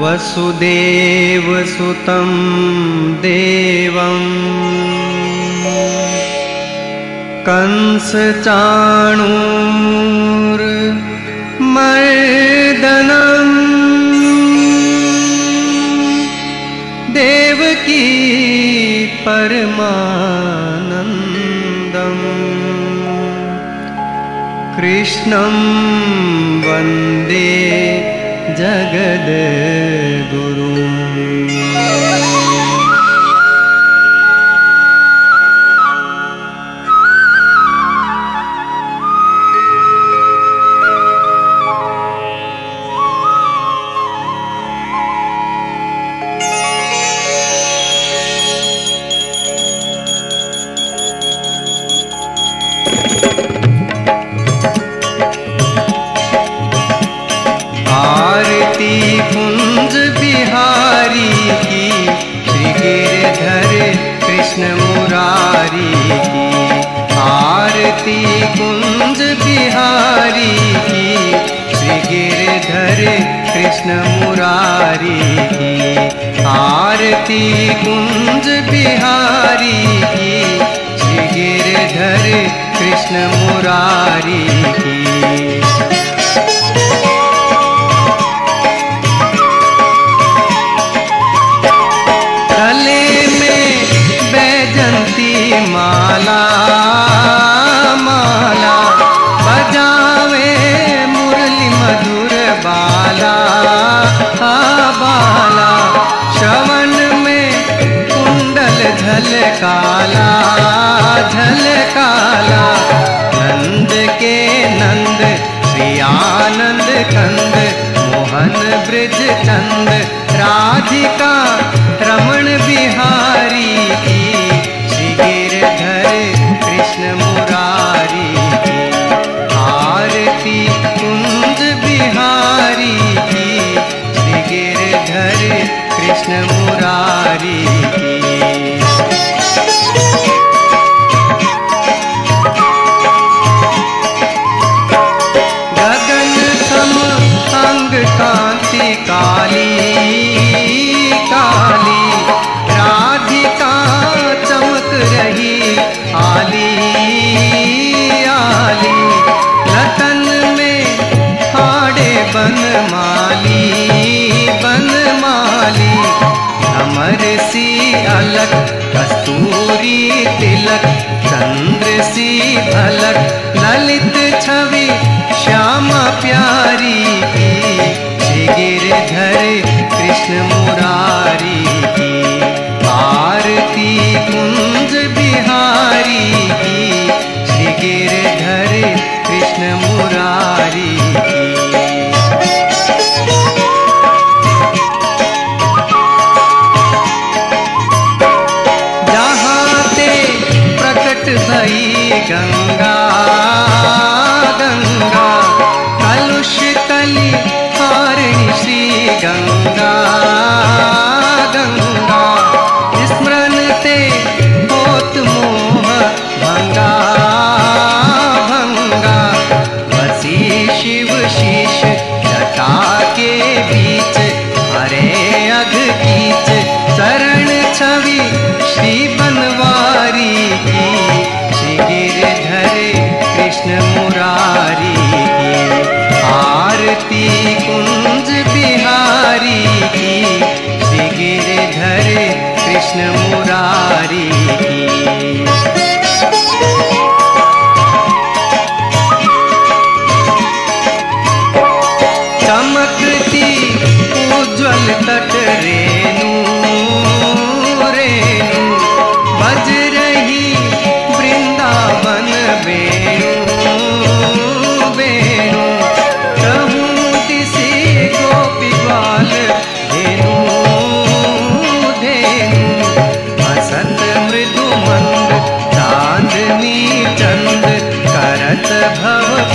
वसुदेवसुतं देवम् कंसचाणूर्मर्दनम् देवकी परमानन्दम् कृष्णं वंदे जगद गुरु। गिरधर कृष्ण मुरारी की आरती कुंज बिहारी की श्री गिरधर कृष्ण मुरारी की। माला झलकाला झलकाला नंद के नंद, श्री आनंद कंद, मोहन ब्रिज चंद, राधिका, रमण बिहारी की श्री गिरधर कृष्ण मुरारी की, आरती कुंज बिहारी की श्री गिरधर कृष्ण मुरारी की। सी अलग कस्तूरी तिलक चंद्र सी भलक ललित छवि श्यामा प्यारी। and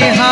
बिहार